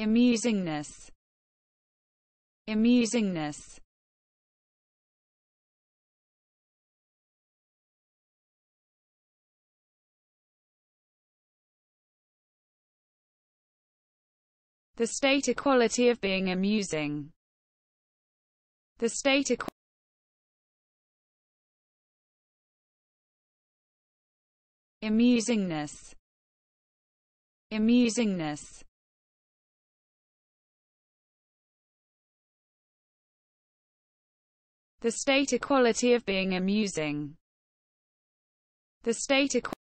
amusingness. Amusingness. The state equality of being amusing. The state equ amusingness. Amusingness the state equality of being amusing. The state equality